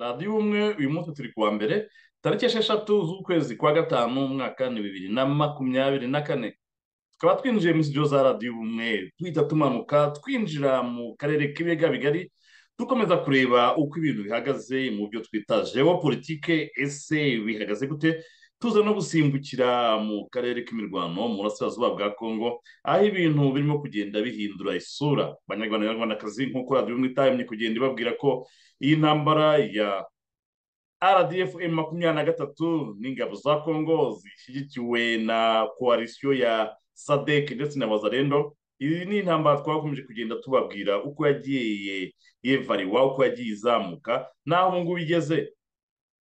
radiyo ubumwe uyu munsi turi kuwa mbere tariki esheshatu z'ukwezi kwa gatanu umwaka ni bibiri na makumyabiri na kane. Tukaba twinjiye muri studio za radiyo ubumwe duhita tumanuka twinjira mu karere k'ibiyaga bigari dukomeza kureba uko ibintu bihagaze mu byo twita geopolitike ese bihagaze gute? Tuza no gusimbukira mu karere k'imirwano mu burasirazuba bwa kongo aho ibintu birimo kugenda bihindura isura. Abanyarwanda n'abanyarwandakazi nk'uko radiyo ubumwe itahemye kugenda ibabwira ko iyi ntambara ya rdf makumyabiri na gatatu n'ingabo za kongo zishyigikiwe na koalisiyo ya sadek ndetse na wazarendo iyi ni intambara twakomeje kugenda tubabwira uko yagiye yevariwa uko yagiye izamuka n'aho ubu ngubu igeze.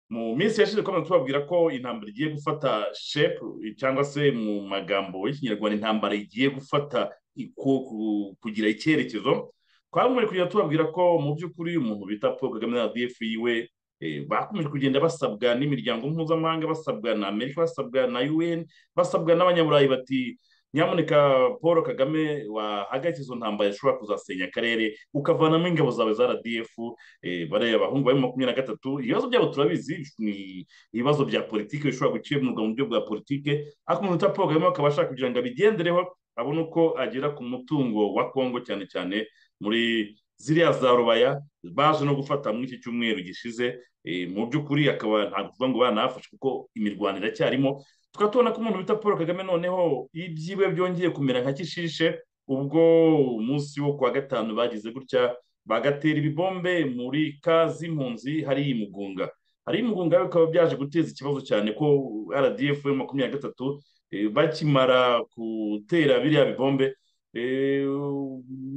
Mu minsi yashize twamaze tubabwira ko intambara igiye gufata shepu cyangwa se mu magambo y'ikinyarwanda intambara igiye gufata kugira icyerekezo. Twakomeje kugenda tubabwira ko mu by'ukuri umuntu bita paul kagame na rdf yiwe bakomeje kugenda basabwa n'imiryango mpuzamahanga basabwa na amerika basabwa na un basabwa n'abanyaburayi bati nyamuneka paul kagame wahagaritse izo ntambara zishobora kuzasenya akarere ukavanamo ingabo zawe za rdf bariya abahungu bari makumyabiri na gatatu ibibazo byabo turabizi ni ibibazo bya politiki bishobora gukemurwa mu buryo bwa politiki ariko umuntu uta paul kagame akaba ashaka kugira ngo abigendereho abone uko agera ku mutungo wa kongo cyane cyane muri ziriya za rubaya baje no gufata muri iki cyumweru gishize mu by'ukuri akaba ntabwo tuvuga ngo banahafashe kuko imirwano iracyarimo. Tukaba tubona ko umuntu bita paul kagame noneho ibyiwe byongeye kumera nka kishishe ubwo umunsi wo kuwa gatanu bagize gutya bagatera ibibombe muri ka z'impunzi hari imugunga hari imugunga bikaba byaje guteza ikibazo cyane ko rdf makumyabiri na gatatu bakimara gutera biriya bibombe.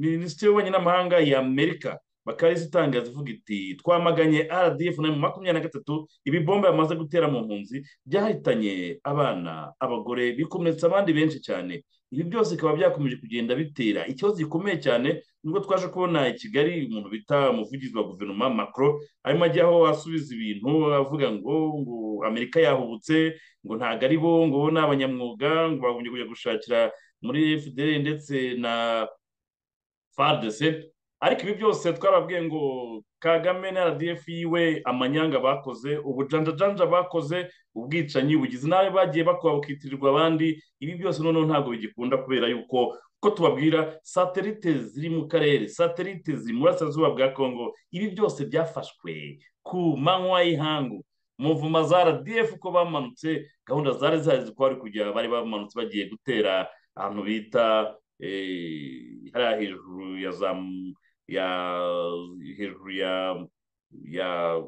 Minisitiri y'ububanyi n'amahanga ya amerika bakaba itangaza ivuga iti twamaganye rdf na makumyabiri na gatatu ibibombe bamaze gutera mu mpunzi byahitanye abana abagore bikomeretsa abandi benshi cyane. Ibi byose bikaba byakomeje kugenda bitera ikibazo gikomeye cyane nubwo twaje kubona i kigali umuntu bita umuvugizi wa guverinoma macro arimo ajyaho asubiza ibintu avuga ngo ngo amerika yahubutse ngo ntabwo ari bo ngo ni abanyamwuga ngo bagombye kujya gushakira muri fdr ndetse na fardc ariko ibi byose twarabwiye ngo kagame na rdf yiwe amanyanga bakoze ubujanjajanja bakoze ubwicanyi bugize nawe bagiye bakora bakitirirwa abandi ibi byose noneho ntabwo bigikunda kubera yuko uko tubabwira satelite ziri mu karere satelite ziri bwa kongo ibi byose byafashwe ku manywa y'ihangu. Muvuma za rdf uko bamanutse gahunda zari zari zikora kujya bari bamanutse bagiye gutera ahantu bita hariya hejuru ya za ya hejuru ya ya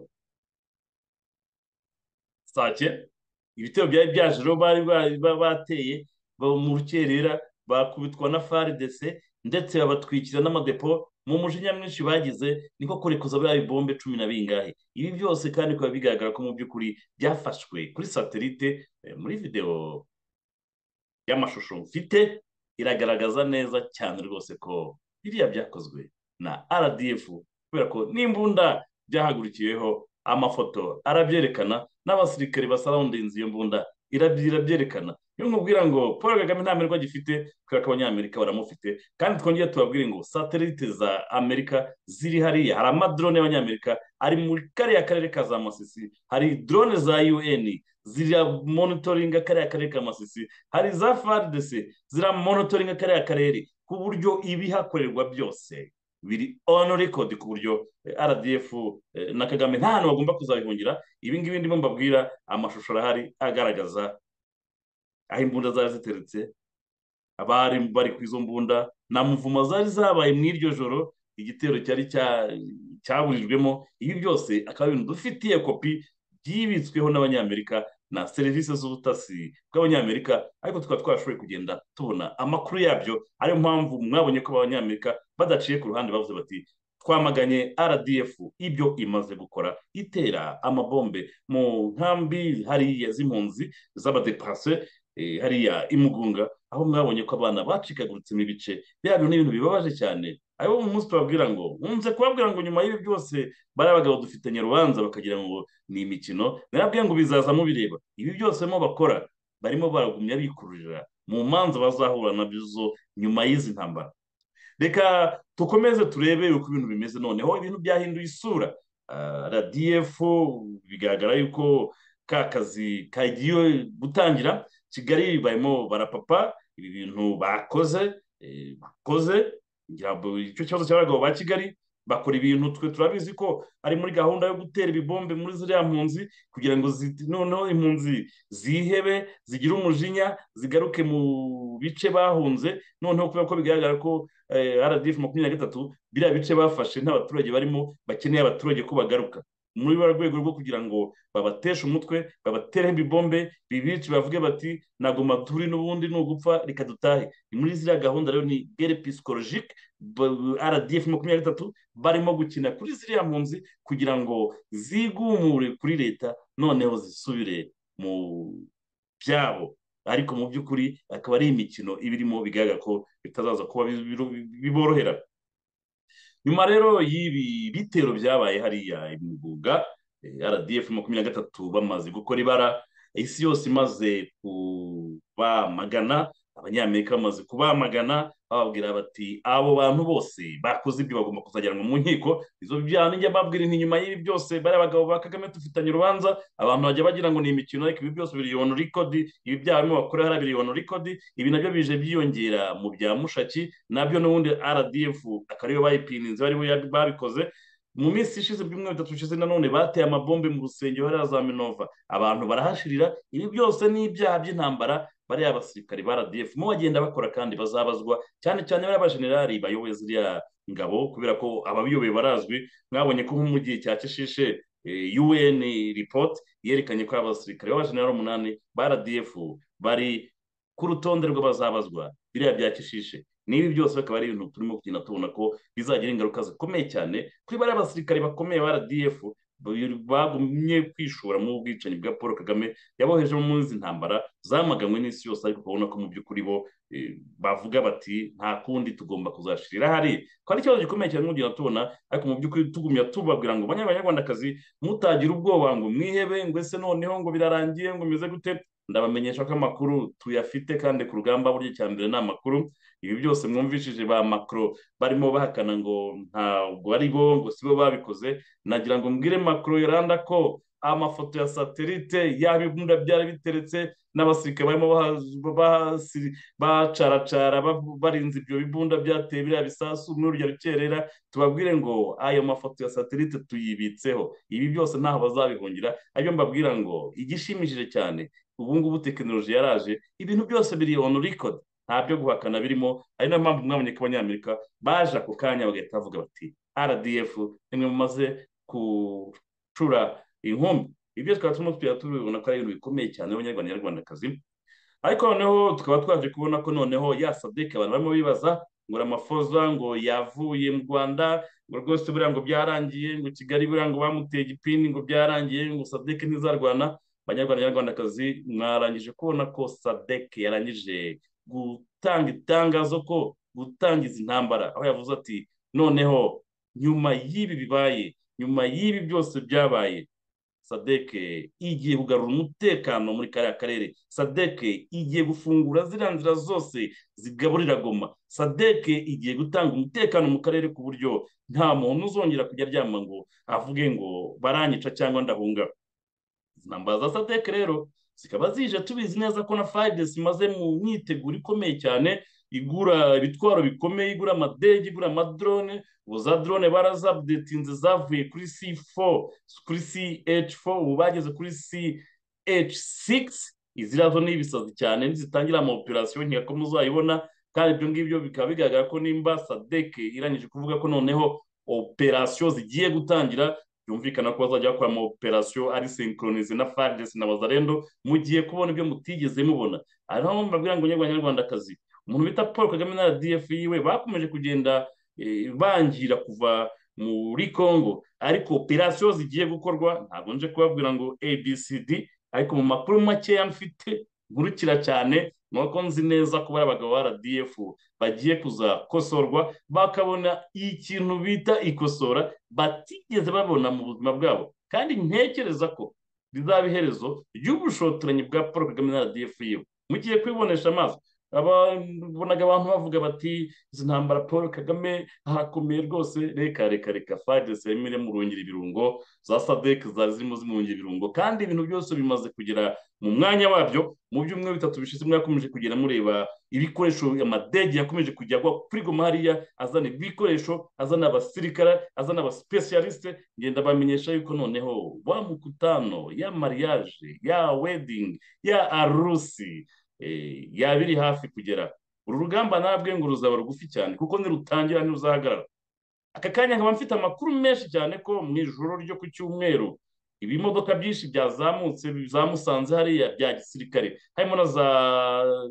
sake. Ibitero byari byaje rero bari bateye mu rukerera bakubitwa na faridese ndetse babatwikira n'amadepo. Mu mujinya mwinshi bagize niko kurekuza biriya bibombe cumi na bingahe. Ibi byose kandi bikaba bigaragara ko mu by'ukuri byafashwe kuri satelite muri videwo y'amashusho mfite iragaragaza neza cyane rwose ko biriya byakozwe na rdf kubera ko n'imbunda byahagurukiyeho amafoto arabyerekana n'abasirikare basarawundinze iyo mbunda irabyerekana. Niyo nkubwira ngo paul kagame nta merwa agifite kubera ko abanyamerika baramufite. Kandi twongere tubabwire ngo satelite za amerika ziri hariya. Hari amadrone y'abanyamerika ari muri kariya karere ka za masisi hari drone za un ziramonitoringa kariya karere ka masisi. Hari za fardc ziramonitoringa kariya karere ku buryo ibihakorerwa byose biri on record ku buryo rdf na kagame nta hantu bagomba kuzabihungira. Ibi ngibi ndimo mbabwira amashusho arahari agaragaza aho imbunda zari ziteretse abari bari ku izo mbunda na muvuma zari zabaye mu iryo joro igitero cyari cyaburijwemo. Ibi byose akaba ibintu dufitiye kopi byibitsweho n'abanyamerika na serivisi z'ubutasi bw'abanyamerika. Ariko tukaba twashoboye kugenda tubona amakuru yabyo. Ariyo mpamvu mwabonye ko abanyamerika badaciye ku ruhande bavuze bati twamaganye rdf ibyo imaze gukora itera amabombe. Mu nkambi hariya z'impunzi z'abadepase hariya imugunga aho mwabonye ko abana bacikagurutsemo ibice biriya bintu ni ibintu bibabaje cyane. Abo mu munsi tubabwira ngo nkunze kubabwira ngo nyuma y'ibi byose bari abagabo dufitanye urubanza bakagira ngo ni imikino. Narabwiye ngo bizaza mubireba. Ibi byose mo bakora barimo baragumya bikururira mu manza bazahura na byo nyuma y'izi ntambara. Reka dukomeze turebe uko ibintu bimeze. Noneho ibintu byahinduye isura. Rdf bigaragara yuko ka kazi kagiye gutangira kigali barimo barapapa ibi bintu bakoze bakoze. Icyo kibazo cy'abagabo ba kigali bakora ibintu twe turabizi ko ari muri gahunda yo gutera ibibombe muri ziriya mpunzi kugira ngo noneho impunzi zihebe zigire umujinya zigaruke mu bice bahunze. Noneho kubera ko bigaragara ko rdf makumyabiri na gatatu biriya bice bafashe n'abaturage barimo bakeneye abaturage ko bagaruka. Muri ba rwego rwo kugira ngo babateshe umutwe babatereho ibibombe bibice bavuge bati ntabwo maturi n'ubundi ni ugupfa reka dutahe. Ni muri ziriya gahunda rero ni gere pisikolojike rdf makumyabiri na gatatu barimo gukina kuri ziriya mpunzi kugira ngo zigumure kuri leta noneho zisubire mu byabo. Ariko mu by'ukuri akaba ari imikino iba irimo bigaragara ko bitazaza kuba biborohera. Nyuma rero y'ibi bitero byabaye hariya imuguga rdf makumyabiri na gatatu bamaze gukora ibara isi yose imaze kubamagana abanyamerika bamaze kubamagana bababwira bati abo bantu bose bakoze ibyo bagomba kuzajyanwa mu nkiko izo byaha nijya babwira inti nyuma y'ibi byose bari abagabo ba kagame dufitanye urubanza abantu bajya bagira ngo ni imikino ariko ibi byose biri on record ibi byaha barimo bakora hariya biri on record ibi na byo bije byiyongera mu bya mushaki na byo n'ubundi rdf akaba ariyo bayipininze bari babikoze. Mu minsi ishize byumweru bitatu bishize nanone bateye amabombe mu rusengero hariya za minova. Abantu barahashirira ibi byose ni ibyaha by'intambara bariya abasirikari ba rdf mo bagenda bakora kandi bazabazwa cyane cyane bariya abajenerali bayoboye ziriya ngabo kubera ko ababiyoboye barazwi mwabonye ko mu gihe cya kishishe un report yerekanye ko abasirikare b'abajenerali umunani ba rdf bari ku rutonde rw'abazabazwa biriya bya kishishe n'ibi byose bakaba ari ibintu turimo kugenda tubona ko bizagira ingaruka zikomeye cyane kuri bariya basirikare bakomeye ba rdf bagumye kwishora mu bwicanyi bwa paul kagame muri izi ntambara zamaganywe n'isi yose ariko ukabona ko mu by'ukuri bo bavuga bati nta kundi tugomba kuzashirira hari ko ari ikibazo gikomeye cyane nk'ugenda tubona ariko mu by'ukuri tugumya tubabwira ngo banyarwandakazi mutagira ubwoba ngo mwihebe ngo ese noneho ngo birarangiye ngo bimeze gute? Ndabamenyesha ko amakuru tuyafite kandi ku rugamba burya icya mbere ni amakuru. Ibi byose mwumvishije ba makoro barimo bahakana ngo ntabwo ari bo ngo si bo babikoze. Nagira ngo mbwire makoro yaranda ko amafoto ya satelite yaba ibunda byari biteretse n'abasirikare barimo bacaracara barinze ibyo bibunda byateye biriya bisasu muri urya rukerera tubabwire ngo ayo mafoto ya satelite tuyibitseho. Ibi byose ntaho bazabihungira. Aribyo mbabwira ngo igishimishije cyane ubu ngubu tekinoloji yaraje ibintu byose biri on record. Nta byo guhakana birimo. Ari na yo mpamvu mwabonye ko abanyamerika baje ako kanya bagahita bavuga bati rdf nimwe mumaze gucura inkumbi. Ibyo twaba turimo tubibona ko ari ibintu bikomeye cyane abanyarwanda nyarwandakazi ariko noneho tukaba twaje kubona ko noneho ya sadeke abantu barimo bibaza ngo amafoza ngo yavuye mu rwanda ngo rwose buriya ngo byarangiye ngo kigali buriya ngo bamuteye igipindi ngo byarangiye ngo sadeke ntizarwana. Abanyarwanda nyarwandakazi mwarangije kubona ko sadeke yarangije gutanga itangazo ko gutangiza intambara. Aho yavuze ati noneho nyuma y'ibi bibaye nyuma y'ibi byose byabaye sadeke igiye kugarura umutekano muri kariya karere. Sadeke igiye gufungura ziriya nzira zose zigaburira goma. Sadeke igiye gutanga umutekano mu karere ku buryo nta muntu uzongera kujya aryama ngo avuge ngo baranyica cyangwa ndahunga. Intambara za sadeke rero zikaba zije tubizi neza ko na fayidesi imaze mu myiteguro ikomeye cyane igura ibitwaro bikomeye igura amadege igura amadrone. Ubu za drone barazabudetinze zavuye kuri c4 kuri ch4 ubu bageze kuri ch6 izi razo ni ibisazi cyane nizitangira ama operasiyo nkeka muzayibona kandi ibyo ngibyo bikaba bigaragara ko nimba sadeke irangije kuvuga ko noneho operasiyo zigiye gutangira byumvikana ko bazajya bakora ama operasiyo ari synchronise na fardesi na bazarendo mugiye kubona ibyo mutigeze mubona. Ariho mbabwira ngo nyarwandakazi umuntu bita paul kagame na rdf yiwe bakomeje kugenda bangira kuva muri congo. Ariko operasiyo zigiye gukorwa ntabwo nje kubabwira ngo abcd ariko mu makuru makeya mfite nkurikira cyane nuko nzi neza ko bari abagabo ba rdf bagiye kuzakosorwa bakabona ikintu bita ikosora batigeze babona mu buzima bwabo. Kandi ntekereza ko rizaba iherezo ry'ubushotoranyi bwa paul kagame na rdf yiwe mugiye kwibonesha amaso. Ababonaga abantu bavuga bati izi ntambara paul kagame harakomeye rwose. Reka reka reka. Fagisi yarimo iramurongera ibirungo za sadek zari zirimo zimurongera ibirungo kandi ibintu byose bimaze kugera mu mwanya wabyo mu byumweru bitatu bishize mwakomeje kugenda mureba ibikoresho amadege yakomeje kujya agwa kuri goma hariya azana ibikoresho azana abasirikare azana abasipesiyalisite ngenda bamenyesha yuko noneho wa mukutano ya mariage ya wedingi ya arusi yaba iri hafi kugera. Uru rugamba ntabwo ngo ruzaba rugufi cyane kuko nirutangira ntiruzahagarara aka kanya nkaba mfite amakuru menshi cyane ko mu ijoro ryo ku cyumweru ibimodoka byinshi byazamutse bizamusanze hariya bya gisirikare harimo na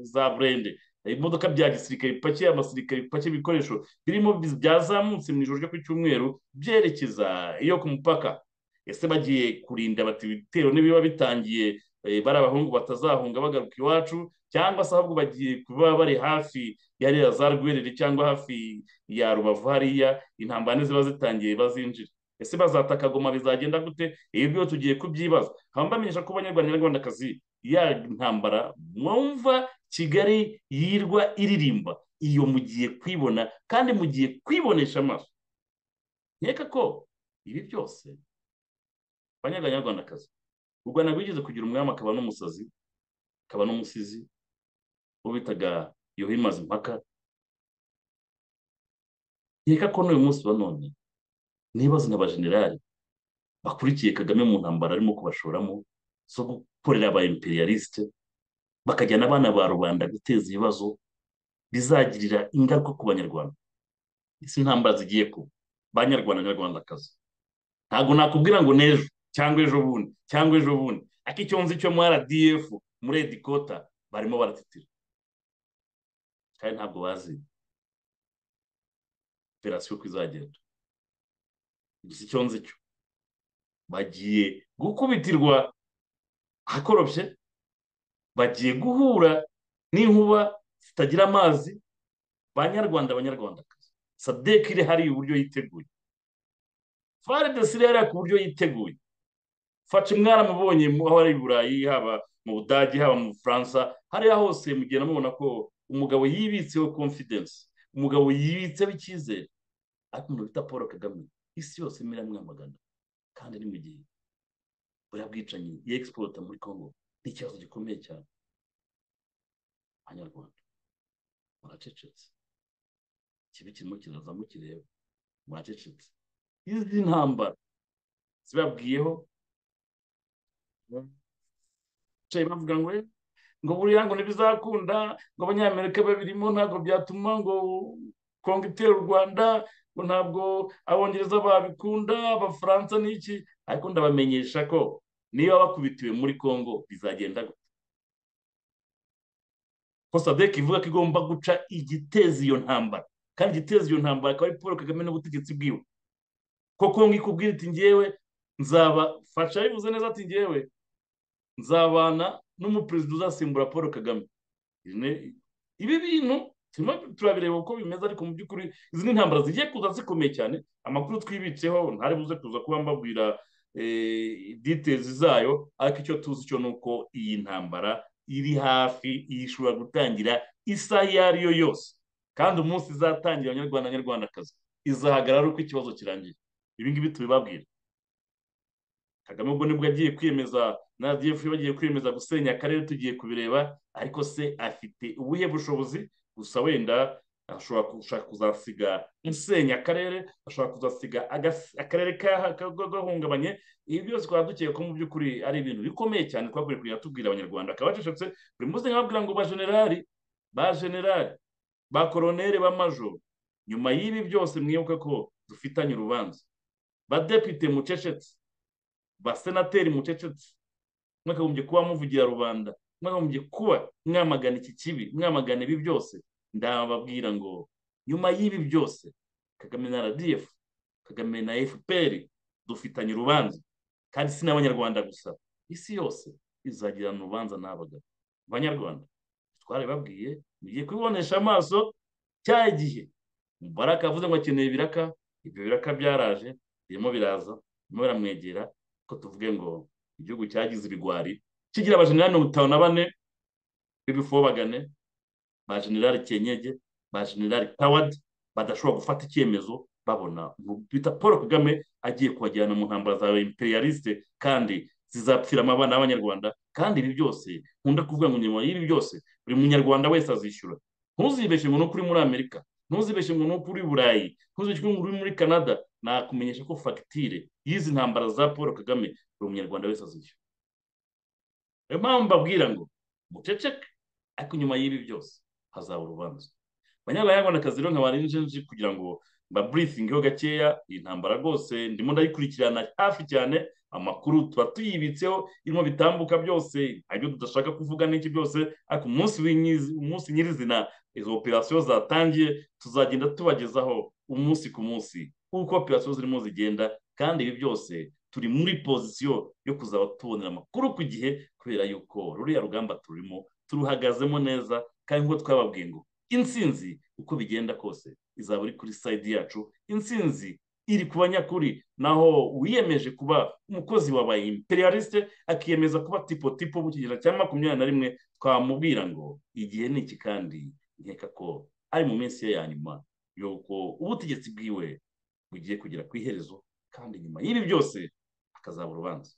za burende imodoka bya gisirikare bipakiye abasirikare bipakiye ibikoresho birimo byazamutse mu ijoro ryo ku cyumweru byerekeza iyo ku mupaka. Ese bagiye kurinda bati ibitero nibiba bitangiye bari abahungu batazahunga bagaruka iwacu cyangwa se ahubwo bagiye kuba bari hafi ya ririya za rwerere cyangwa hafi ya rubavu hariya intambara niziba zitangiye bazinjira. Ese bazataka goma bizagenda gute? Ibi byo tugiye kubyibaza. Nkaba mbamenyesha ko abanyarwanda nyarwandakazi ya ntambara mwumva kigali yirwa iririmba. Iyo mugiye kwibona kandi mugiye kwibonesha amaso. Nkeka ko ibi byose abanyarwandakazi u rwanda rwigeze kugira umwami akaba n'umusazi akaba n'umusizi uwo bitaga yuhimaze impaka nkeka ko n'uyu munsi wa none nibaza n'abajenerali bakurikiye kagame mu ntambara arimo kubashoramo zo gukorera aba imperialisite bakajyana abana ba rubanda guteza ibibazo bizagirira ingaruka ku banyarwanda. Isi intambara zigiye kuba banyarwanda nyarwandakazi ntabwo nakubwira ngo n'ejo. Cyangwa ejo bundi cyangwa ejo bundi. Ariko icyo nzi cyo muri rdf muri edikota barimo baratitira. Kandi ntabwo bazi operasiyo uko izagenda. Gusa icyo nzi cyo bagiye gukubitirwa ahakorobye bagiye guhura n'inkuba zitagira amazi banyarwanda abanyarwandakazi sadek iri hariya uburyo yiteguye. Faridesi iri hariya ku buryo yiteguye. Fasha mwaramubonye aho ari i burayi haba mu budage haba mu bufaransa hariya hose mugenda mubona ko umugabo yibitseho confidence. Umugabo yibitseho icyizere. Ariko umuntu bita paul kagame isi yose iramwamagana kandi ni mu gihe buriya bwicanyi yegisipota muri congo ni ikibazo gikomeye cyane. Abanyarwanda muracecetse. Kibi kirimo kiraza mukireba muracecetse. Izi ntambara zibabwiyeho bavuga ngo ngo buriya ngo ntibizakunda ngo abanyamerika babirimo ntabwo byatuma ngo kongo itera u rwanda ngo ntabwo abongereza babikunda abafaransa n'iki ariko ndabamenyesha ko niba bakubitiwe muri congo bizagenda ko sadek ivuga ko igomba guca igiteza iyo ntambara. Kandi igiteza iyo ntambara akaba ari paul kagame n'ubutegetsi bwiwe. Ko kongo ikubwira iti ngewe nzaba fasha bivuze neza ati ngewe nzabana n'umuperezida uzasimbura paul kagame. Ibi bintu turabireba uko bimeze ariko mu by'ukuri izi ni intambara zigiye kuza zikomeye cyane. Amakuru twibitseho ntari buze kuza kuba mbabwira ditezi zayo ariko icyo tuzi cyo ni uko iyi ntambara iri hafi ishobora gutangira isaha iyo ari yo yose. Kandi umunsi izatangira abanyarwanda nyarwandakazi izahagarara uko ikibazo kirangiye. Ibi ngibi tubibabwira kagame ubwo ni bwo agiye kwiyemeza na df bagiye kwiyemeza gusenya akarere tugiye kubireba ariko se afite ubuhe bushobozi? Gusa wenda ashobora gushaka kuzasiga insenya akarere ashobora kuzasiga akarere gahungabanye. Ibi byose twaba dukeka ko mu by'ukuri ari ibintu bikomeye cyane twakwiye kujya tubwira abanyarwanda. Akaba bacecetse buri munsi nkababwira ngo ba generali ba generali ba koroneri ba majoro nyuma y'ibi byose mwibuke ko dufitanye urubanza. Badepite mucecetse. Basenateri mucecetse. Mwakagombye kuba muvugira rubanda. Mwakagombye kuba mwamagana iki kibi mwamagana ibi byose. Ndababwira ngo nyuma y'ibi byose kagame na rdf kagame na fpr dufitanye urubanza. Kandi si n'abanyarwanda gusa. Isi yose izagirana urubanza n'abagabo. Abanyarwanda twarabibabwiye mugiye kubibonesha amaso cya gihe. Mubaraka avuze ngo akeneye ibiraka ibyo biraka byaraje birimo biraza birimo biramwegera ko tuvuge ngo igihugu cyagize ibigwari kigira abajenerali mirongo itanu na bane b'ibifobagane ba generali kenyege ba generali kawadi badashobora gufata icyemezo babona bita paul kagame agiye kubajyana mu ntambara za imperialiste kandi zizapfiramo abana b'abanyarwanda kandi ibi byose nkunda kuvuga ngo nyuma y'ibi byose buri munyarwanda wese azishyura. Ntuzibeshye ngo ni ukuri muri amerika ntuzibeshye ngo ni ukuri burayi ntuzibeshye ngo uri muri canada nakumenyesha ko fagitire y'izi ntambara za paul kagame buri munyarwanda wese azishyura niyo mpamvu mbabwira ngo muceceke ariko nyuma y'ibi byose hazaba urubanza. Banyarwandakazi rero nkaba nje kugira ngo mbaburifingeho gakeya iyi ntambara rwose ndimo ndayikurikirana hafi cyane amakuru tuba tuyibitseho irimo bitambuka byose ibyo tudashaka kuvuga n'iki byose ariko umunsi nyirizina izo operasiyo zatangiye tuzagenda tubagezaho umunsi ku munsi uko operasiyo zirimo zigenda kandi ibi byose turi muri pozisiyo yo kuzaba tubonera amakuru ku gihe kubera yuko ruriya rugamba turimo turuhagazemo neza kandi nk'uko twababwiye ngo insinzi uko bigenda kose izaba iri kuri sayidi yacu insinzi iri ku banyakuri naho wiyemeje kuba umukozi wabaye imperialiste akiyemeza kuba tipo tipo mu kigero cya makumyabiri na rimwe twamubwira ngo igihe ni iki kandi nkeka ko ari mu minsi ye ya nyuma yuko ubutegetsi bwiwe bugiye kugera ku iherezo kandi nyuma y'ibi byose hakazaba urubanza.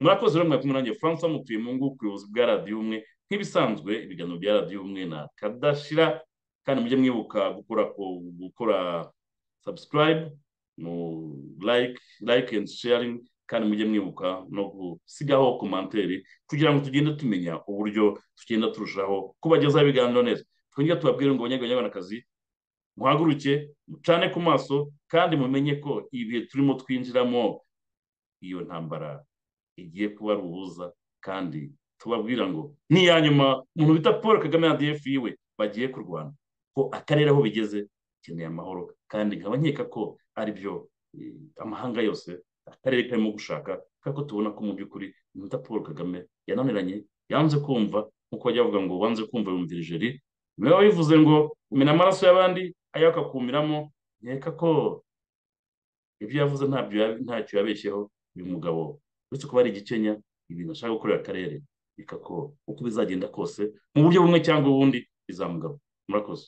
Murakoze rero mwakumwe nanjye francois mutuye mu nguku ubuyobozi bwa radiyo umwe nk'ibisanzwe ibiganiro bya radiyo umwe na kadashira kandi mujye mwibuka gukora gukora subscribe mu like like and sharing kandi mujye mwibuka no gusigaho komantere kugira ngo tugende tumenya uburyo tugenda turushaho kubagezaho ibiganiro neza. Twongere tubabwire ngo abanyarwandakazi muhaguruke mucane ku maso kandi mumenye ko ibihe turimo twinjiramo iyo ntambara igiye kuba ari ubuza kandi tubabwira ngo ni iya nyuma umuntu bita paul kagame na df yiwe bagiye kurwana. Ko akarere aho bigeze keneye amahoro kandi nkaba nkeka ko ari byo amahanga yose akarere karimo gushaka kuko tubona ko mu by'ukuri umuntu paul kagame yananiranye yanze kumva nk'uko bajya bavuga ngo wanze kumva yumvira ijeri niba wabivuze ngo umena amaraso y'abandi ayo akakumiramo nkeka ko ibyo yavuze ntacyo yabeshyeho. Uyu mugabo uretse kuba ari igikenya ibintu ashaka gukorera akarere reka ko uko bizagenda kose mu buryo bumwe cyangwa ubundi bizamugabo murakoze.